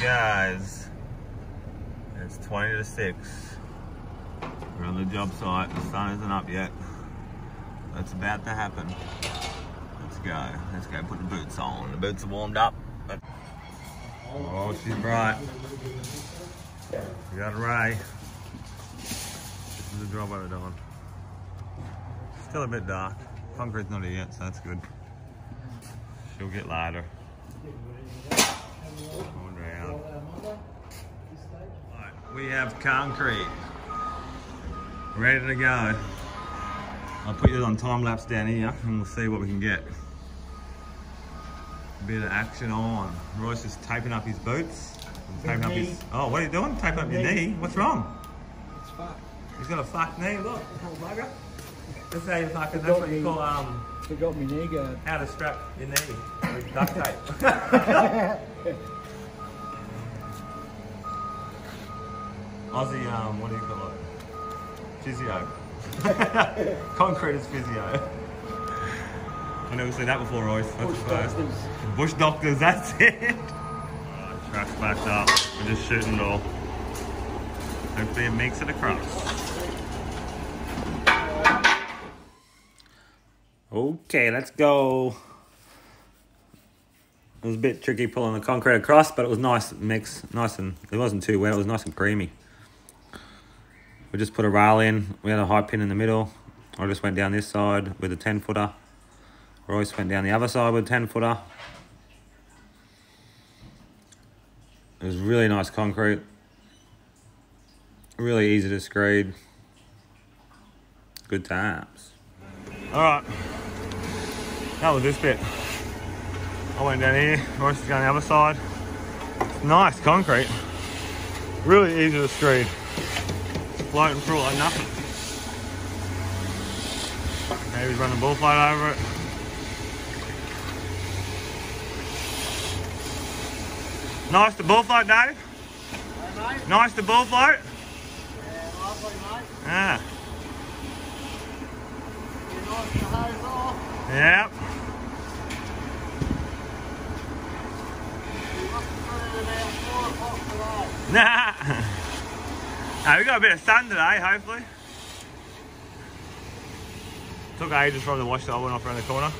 guys. It's 20 to 6. We're on the job site. The sun isn't up yet. That's about to happen. Let's go. Let's go put the boots on. The boots are warmed up. Oh, she's bright. We got Ray. This is the job we're doing. Still a bit dark. Concrete's not here yet, so that's good. She'll get lighter. Right, oh, we have concrete. Ready to go. I'll put you on time lapse down here and we'll see what we can get. A Bit of action on. Royce is taping up his boots. Taping up his, oh, what are you doing? Taping up your knee? What's wrong? It's fucked. He's got a fucked knee, look. Little bugger. That's how you fucking, that's what you call um, Forgot my knee guard. how to strap your knee with duct tape. Aussie, um, what do you call it? Physio. Concrete is physio. I've never seen that before, Royce. That's Bush first. doctors. Bush doctors, that's it. Alright, track's backed up. We're just shooting it all. Hopefully it makes it across. Okay, let's go. It was a bit tricky pulling the concrete across, but it was nice mix, nice and it wasn't too wet. It was nice and creamy. We just put a rail in. We had a high pin in the middle. I just went down this side with a ten footer. Royce went down the other side with a ten footer. It was really nice concrete. Really easy to screed. Good times. All right. That was this bit. I went down here, Royce is going the other side. It's nice concrete. Really easy to screed. Floating through like nothing. Maybe he's running bull float over it. Nice to bull float, Dave. Nice to bull float. Yeah. Yep. Nah. nah. We got a bit of sun today, hopefully. Took ages for the wash that went off around the corner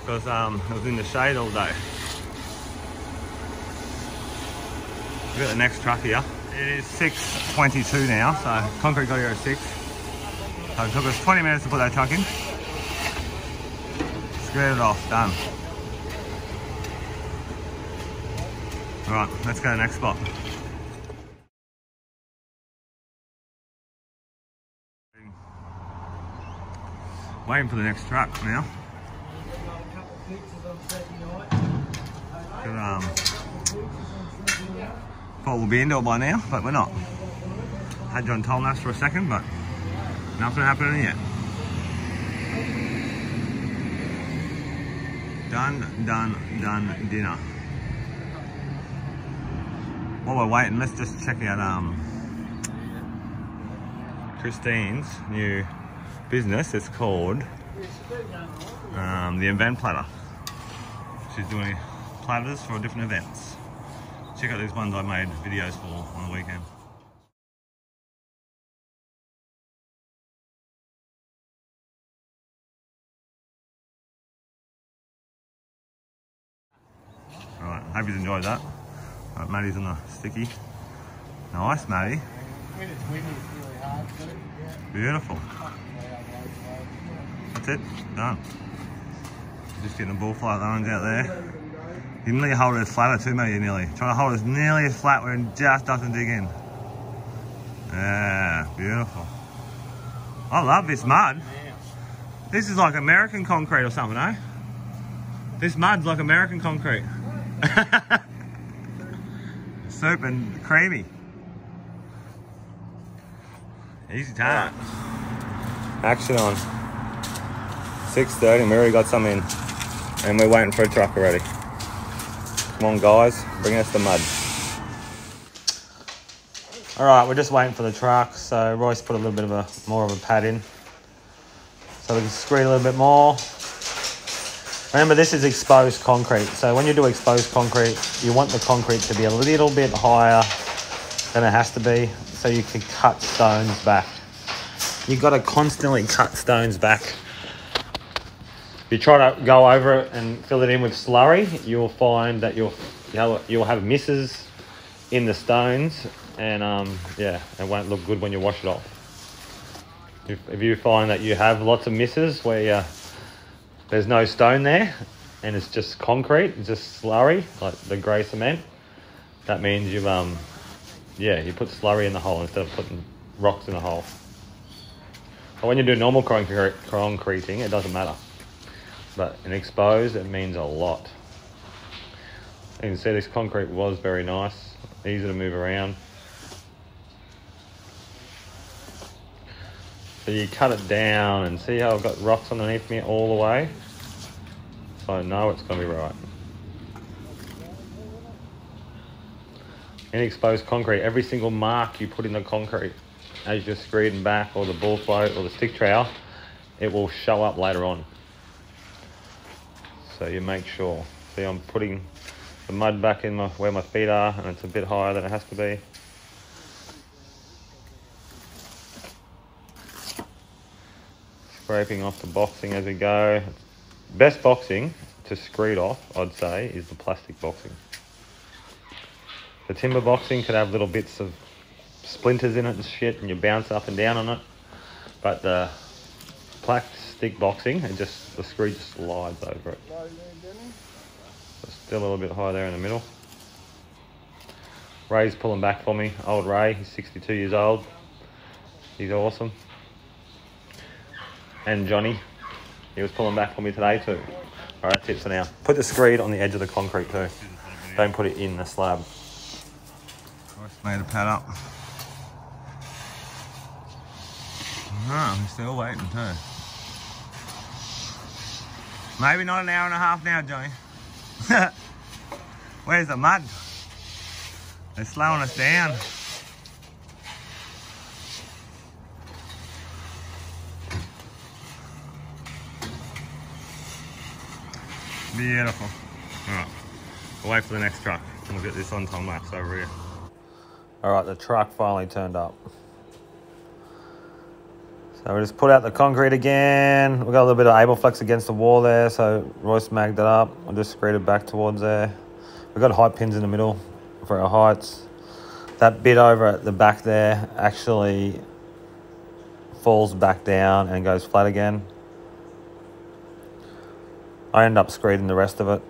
because um, it was in the shade all day. We got the next truck here. It is 6.22 now, so concrete got here at 6. So it took us 20 minutes to put that truck in. Squared it off, done. Alright, let's go to the next spot. Waiting for the next truck now. Got, um, thought we'll be into it by now, but we're not. Had on time lapse for a second, but nothing happening yet. Done, done, done dinner. While we're waiting, let's just check out um, Christine's new business. It's called um, the Event Platter. She's doing platters for different events. Check out these ones I made videos for on the weekend. Alright, hope you enjoyed that. Alright, Maddie's on the sticky. Nice, Maddie. When it's windy, it's really hard to do. Yeah. Beautiful. That's it. Done. Just getting the bull float lines out there. You nearly hold it as flat too, mate. You nearly trying to hold it as nearly as flat it just doesn't dig in. Yeah, beautiful. I love this mud. This is like American concrete or something, eh? This mud's like American concrete. Soup and creamy. Easy time. Action on. 6.30 and we already got some in. And we're waiting for a truck already. Come on guys, bring us the mud. Alright, we're just waiting for the truck. So Royce put a little bit of a more of a pad in. So we can screed a little bit more. Remember, this is exposed concrete. So when you do exposed concrete, you want the concrete to be a little bit higher than it has to be so you can cut stones back. You've got to constantly cut stones back. If you try to go over it and fill it in with slurry, you'll find that you'll, you'll have misses in the stones and um, yeah, it won't look good when you wash it off. If, if you find that you have lots of misses where you, there's no stone there and it's just concrete, it's just slurry, like the grey cement, that means you've, um, yeah, you put slurry in the hole instead of putting rocks in the hole. But when you do normal concrete, concreting, it doesn't matter. But in exposed, it means a lot. You can see this concrete was very nice, easy to move around. So you cut it down and see how I've got rocks underneath me all the way. So I know it's going to be right. In exposed concrete, every single mark you put in the concrete as you're screeding back or the bull float or the stick trowel, it will show up later on. So you make sure. See I'm putting the mud back in my, where my feet are and it's a bit higher than it has to be. Scraping off the boxing as we go. Best boxing to screed off, I'd say, is the plastic boxing. The timber boxing could have little bits of splinters in it and shit and you bounce up and down on it. But the plastic boxing, and just the screed just slides over it. So still a little bit high there in the middle. Ray's pulling back for me. Old Ray, he's 62 years old. He's awesome. And Johnny, he was pulling back for me today too. All right, tips for now. Put the screed on the edge of the concrete too. Don't put it in the slab. Just made a pad up. Oh, I'm still waiting too. Maybe not an hour and a half now, Johnny. Where's the mud? They're slowing us down. Beautiful. Alright, we'll wait for the next truck and we'll get this on time lapse over here. All right, the truck finally turned up. So we just put out the concrete again. We got a little bit of Abelflex against the wall there, so Royce magged it up. I just screwed it back towards there. We got height pins in the middle for our heights. That bit over at the back there actually falls back down and goes flat again. I end up screeding the rest of it.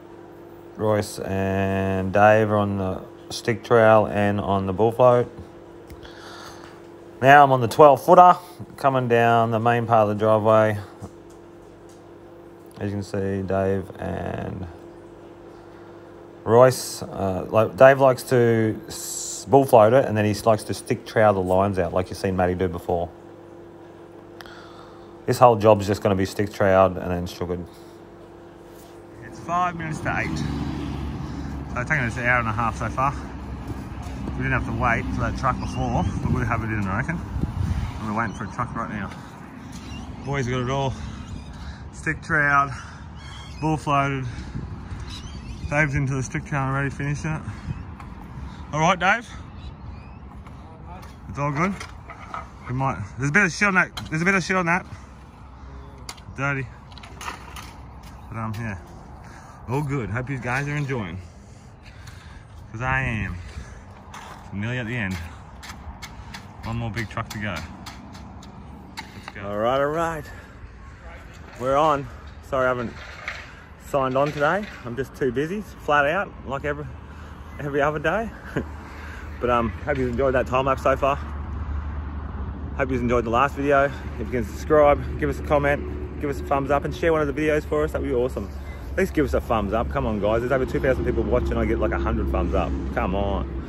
Royce and Dave are on the stick trowel and on the bull float. Now I'm on the 12 footer coming down the main part of the driveway. As you can see, Dave and Royce, uh, like Dave likes to bull float it and then he likes to stick trowel the lines out like you've seen Matty do before. This whole job's just going to be stick troweled and then sugared. It's five minutes to eight. So it's taken us an hour and a half so far. We didn't have to wait for that truck before. But We would have it in, I reckon. And we're waiting for a truck right now. Boys got it all. Stick troweled, bull floated. Dave's into the stick trowel already, to finish it. All right, Dave? It's all good? We might, there's a bit of shit on that, there's a bit of shit on that. Dirty. But um, yeah, all good. Hope you guys are enjoying. Because I am. Nearly at the end. One more big truck to go. Let's go. All right, all right. We're on. Sorry I haven't signed on today. I'm just too busy, flat out, like every every other day. but um, hope you've enjoyed that time lapse so far. Hope you've enjoyed the last video. If you can subscribe, give us a comment, give us a thumbs up, and share one of the videos for us, that would be awesome. At least give us a thumbs up. Come on, guys. There's over 2,000 people watching. I get like 100 thumbs up. Come on.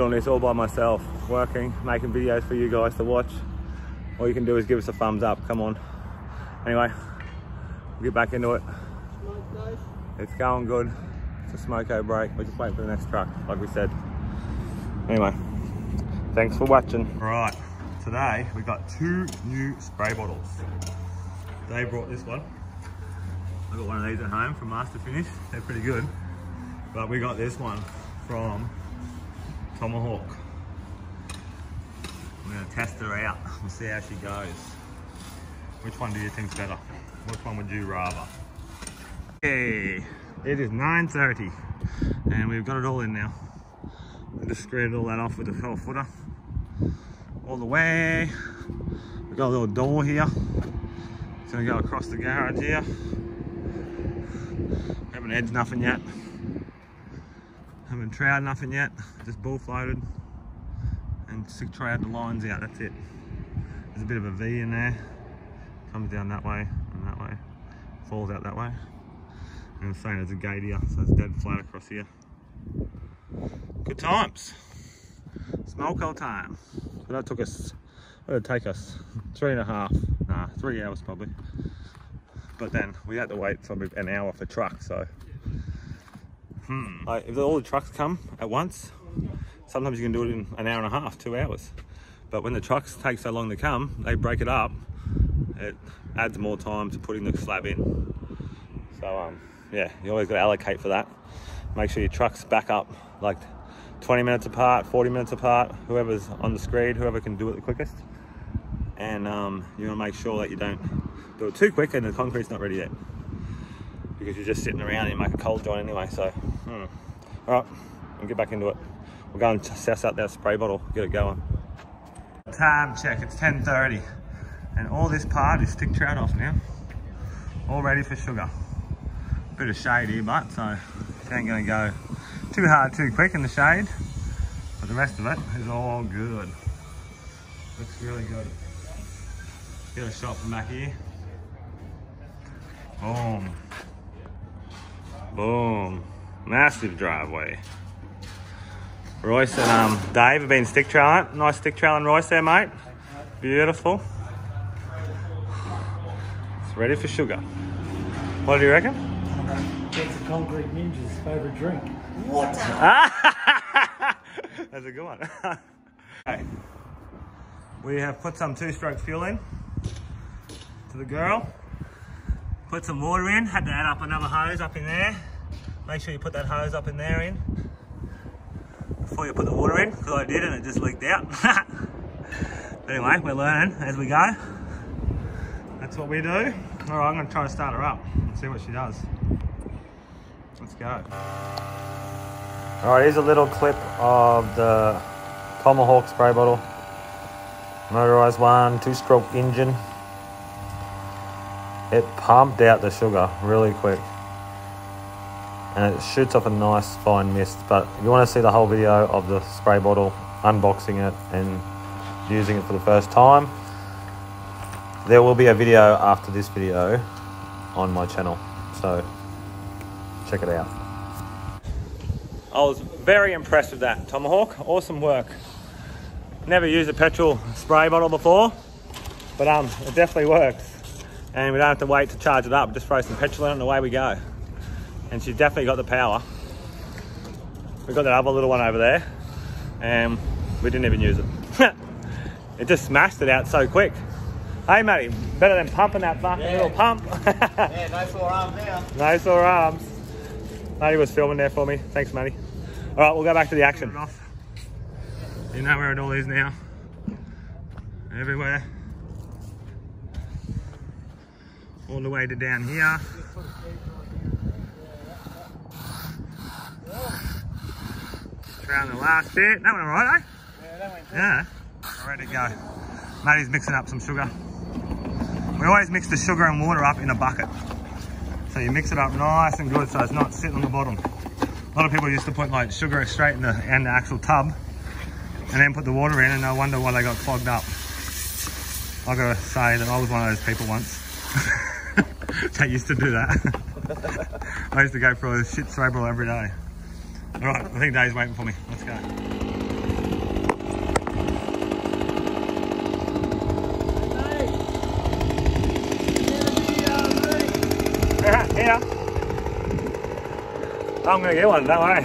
Doing this all by myself, working, making videos for you guys to watch. All you can do is give us a thumbs up. Come on. Anyway, we'll get back into it. It's going good. It's a smoko break. We're just waiting for the next truck, like we said. Anyway, thanks for watching. Right, today we've got two new spray bottles. They brought this one. I got one of these at home from Master Finish. They're pretty good. But we got this one from Tomahawk. I'm gonna test her out and see how she goes. Which one do you think's better? Which one would you rather? Okay, it is 9.30 and we've got it all in now. I just screwed all that off with the 12 footer. All the way. We've got a little door here. It's gonna go across the garage here. Haven't edged nothing yet. Haven't trowed nothing yet. Just bull floated and stick troweled the lines out. That's it. There's a bit of a V in there. Comes down that way and that way. Falls out that way. And the same as a gate here, so it's dead flat across here. Good times. Smoke all time. That took us, what did it take us? Three and a half, nah, three hours probably. But then we had to wait for an hour for truck, so. Hmm. Like, if all the trucks come at once, sometimes you can do it in an hour and a half, two hours. But when the trucks take so long to come, they break it up. It adds more time to putting the slab in. So um, yeah, you always got to allocate for that. Make sure your trucks back up like 20 minutes apart, 40 minutes apart, whoever's on the screed, whoever can do it the quickest. And um, you want to make sure that you don't do it too quick and the concrete's not ready yet. Because you're just sitting around and you make a cold joint anyway. So, hmm. all right, we'll get back into it. We'll go and test out that spray bottle, get it going. Time check, it's 10.30. And all this part is stick trout off now. All ready for sugar. Bit of shade here, but so it ain't gonna go too hard too quick in the shade. But the rest of it is all good. Looks really good. Get a shot from back here. Boom. Boom. Massive driveway. Royce and um, Dave have been stick troweling. Nice stick troweling Royce there, mate. Beautiful. It's ready for sugar. What do you reckon? That's a concrete ninja's favourite drink. What? That's a good one. okay. We have put some two-stroke fuel in to the girl. Put some water in. Had to add up another hose up in there. Make sure you put that hose up in there in before you put the water in, because I did and it just leaked out. but anyway, we're learning as we go. That's what we do. All right, I'm gonna try to start her up and see what she does. Let's go. All right, here's a little clip of the Tomahawk spray bottle. Motorized one, two-stroke engine. It pumped out the sugar really quick. And it shoots off a nice fine mist. But if you want to see the whole video of the spray bottle, unboxing it and using it for the first time, there will be a video after this video on my channel. So check it out. I was very impressed with that Tomahawk. Awesome work. Never used a petrol spray bottle before, but um, it definitely works. And we don't have to wait to charge it up. Just throw some petrol in and away we go. And she's definitely got the power. We've got that other little one over there, and we didn't even use it. it just smashed it out so quick. Hey, Matty, better than pumping that fucking Yeah. little pump. Yeah, no sore arms now. No sore arms. Matty was filming there for me. Thanks, Matty. All right, we'll go back to the action. You know where it all is now. Everywhere. All the way to down here. Around the last bit. That went all right, eh? Yeah, that went Yeah. Ready to go. Matty's mixing up some sugar. We always mix the sugar and water up in a bucket. So you mix it up nice and good so it's not sitting on the bottom. A lot of people used to put like sugar straight in the, in the actual tub and then put the water in and no wonder why they got clogged up. I gotta say that I was one of those people once that used to do that. I used to go for a shit cerebral every day. All right, I think Dave's waiting for me. Let's go. Yeah, yeah. I'm gonna get one, don't worry.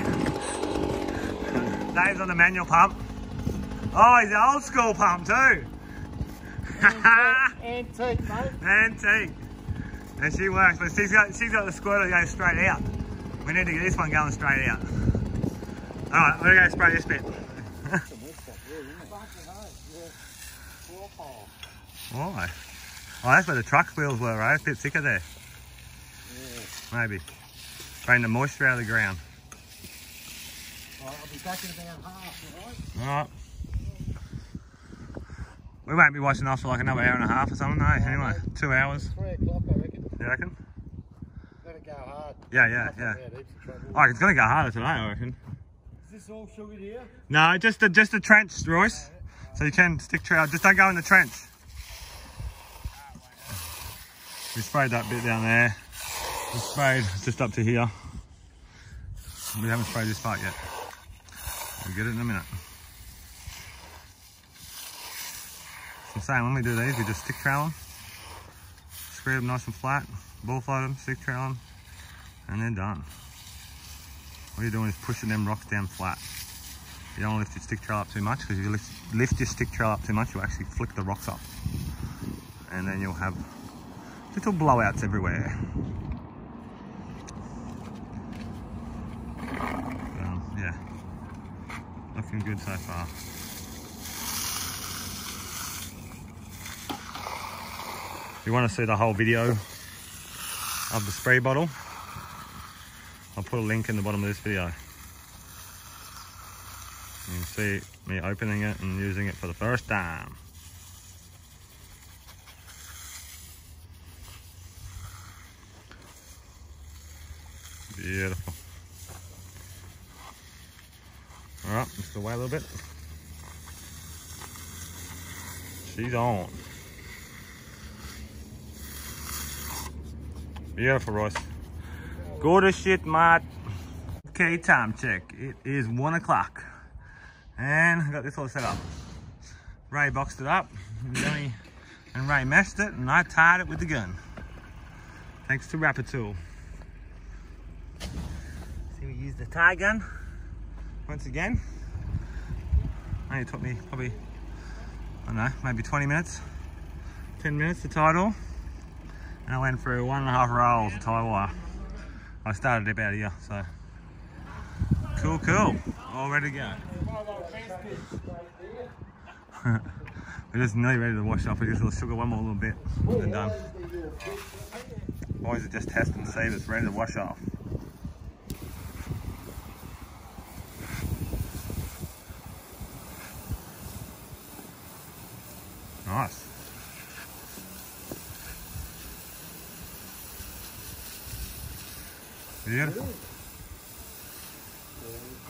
Dave's on the manual pump. Oh, he's the old school pump too. Antique, mate. Antique. And she works, but she's got, she's got the squirter going straight out. We need to get this one going straight out. All right, we're gonna spray this bit. Why? Oh, that's where the truck wheels were, right? A bit thicker there. Maybe. Drain the moisture out of the ground. I'll be back in about half, alright? Alright. We won't be washing off for like another hour and a half or something, no? Anyway, two hours. Three o'clock, I reckon. You reckon? Go hard. Yeah, yeah, yeah. about heaps of trouble. Oh, it's gonna go harder today, I reckon. Is this all sugared here? No, just a, just the trench, Royce. So you can stick trowel. Just don't go in the trench. We sprayed that bit down there. We sprayed just up to here. We haven't sprayed this part yet. We'll get it in a minute. So I'm saying when we do these, we just stick trowel them, spread them nice and flat, bull float them, stick trowel them, and they're done. What you're doing is pushing them rocks down flat. You don't lift your stick trowel up too much because if you lift, lift your stick trowel up too much, you'll actually flick the rocks up. And then you'll have little blowouts everywhere. Um, yeah, looking good so far. You want to see the whole video of the spray bottle, put a link in the bottom of this video. You can see me opening it and using it for the first time. Beautiful. All right, just away a little bit. She's on. Beautiful, Royce. Good to shit, mate. Okay, time check. It is one o'clock. And I got this all set up. Ray boxed it up. And, and Ray messed it and I tied it with the gun. Thanks to Rapper Tool. See we used the tie gun once again. Only took me probably, I don't know, maybe 20 minutes, 10 minutes to tie it all. And I went through one and a half rolls of tie wire. I started about here, so. Cool, cool. All ready to go. We're just nearly ready to wash off. We just will sugar one more little bit and done. Boys are just testing to see if it's ready to wash off. Nice. Beautiful.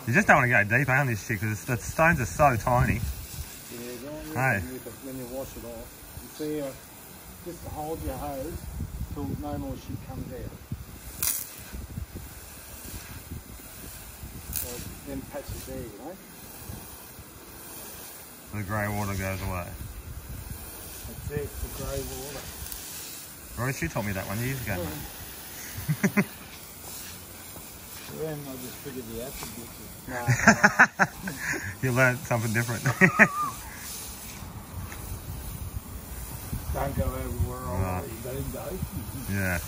You just don't want to go deep on this shit because the stones are so tiny. Yeah, don't Hey. when you wash it off. You see, uh, just hold your hose till no more shit comes out. So then patch it there, you know? The grey water goes away. That's it, the grey water. Royce, you told me that one years ago. Then I just figured the acid gets it. You learned something different. don't go everywhere Right. already. Don't yeah.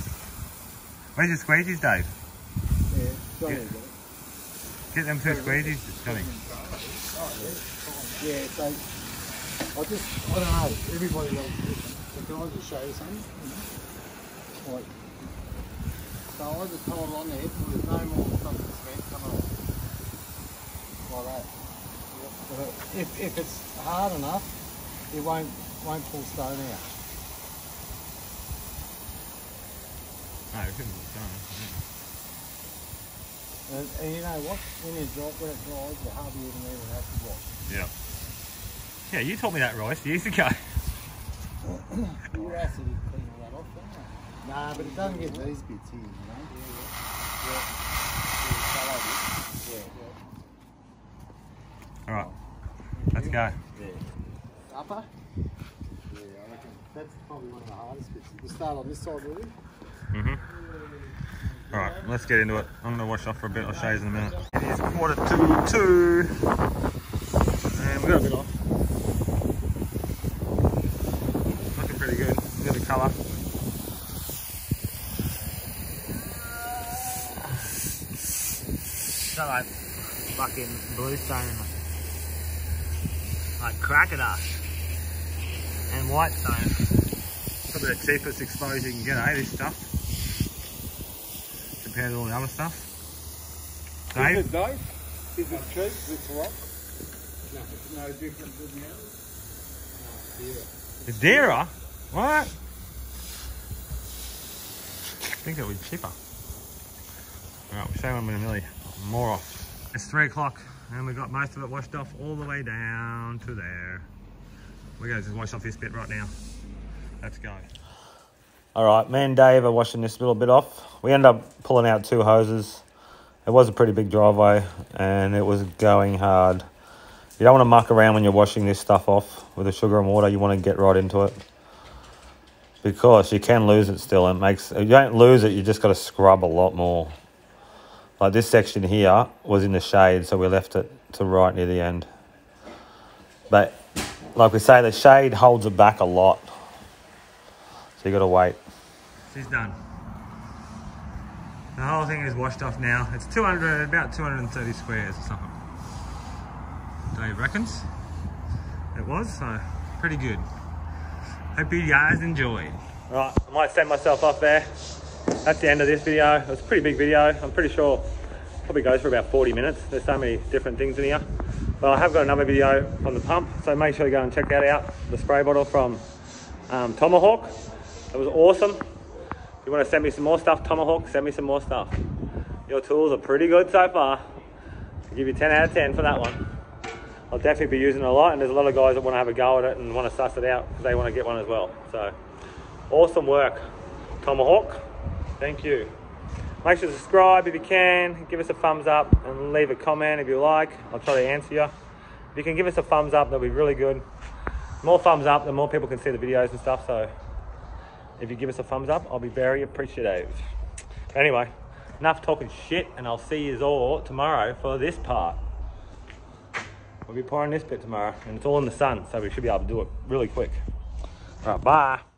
Where's your squeegees, Dave? Yeah, Johnny got it. Get them two squeegees, Johnny. Yeah, so I just, I don't know, everybody loves different. So can I just show you something? Like, so I just hold on there till there's no more stuff that's cement coming off. Like that. But if, if it's hard enough, it won't, won't pull stone out. No, it couldn't be done. And, and you know what? When you drop, when it dries, the harder you can even have to wash. Yeah. Yeah, you told me that, Royce, years ago. Your acid will clean all that off, don't it? Nah, but it doesn't get these bits here, you know? Yeah, yeah. Yeah. All right, let's go. Yeah. Upper? Yeah, I reckon that's probably one of the hardest bits. You start on this side, really? Mm-hmm. All right, let's get into it. I'm gonna wash off for a bit. I'll show you in a minute. It is quarter to two, and we got a bit off. Looking pretty good. Bit of colour. Like fucking bluestone, like cracker dust, and whitestone. Probably the cheapest exposure you can get, eh? This stuff compared to all the other stuff. Is Dave, it Dave? Is it cheap, this rock? No, it's no different than the others. No, yeah. the dearer. What? I think it was cheaper. All right, we'll show you when we're nearly more off. It's three o'clock and we got most of it washed off all the way down to there. We're gonna just wash off this bit right now. Let's go. All right, me and Dave are washing this little bit off. We end up pulling out two hoses. It was a pretty big driveway and it was going hard. You don't want to muck around when you're washing this stuff off with the sugar and water. You want to get right into it because you can lose it still. It makes if you don't lose it, you just got to scrub a lot more. Like this section here was in the shade, so we left it to right near the end. But like we say, the shade holds it back a lot. So you got to wait. She's done. The whole thing is washed off now. It's 200, about 230 squares or something. Dave reckons. It was, so pretty good. Hope you guys enjoyed. Right, I might send myself off there. That's the end of this video. It was a pretty big video. I'm pretty sure probably goes for about 40 minutes. There's so many different things in here. But I have got another video on the pump, so make sure you go and check that out. The spray bottle from um, Tomahawk. It was awesome. If you want to send me some more stuff, Tomahawk, send me some more stuff. Your tools are pretty good so far. I'll give you 10 out of 10 for that one. I'll definitely be using it a lot, and there's a lot of guys that want to have a go at it and want to suss it out because they want to get one as well. So, awesome work, Tomahawk. Thank you. Make sure to subscribe if you can. Give us a thumbs up and leave a comment if you like. I'll try to answer you. If you can give us a thumbs up, that'll be really good. More thumbs up, the more people can see the videos and stuff. So, if you give us a thumbs up, I'll be very appreciative. Anyway, enough talking shit, and I'll see you all tomorrow for this part. We'll be pouring this bit tomorrow, and it's all in the sun, so we should be able to do it really quick. All right, bye.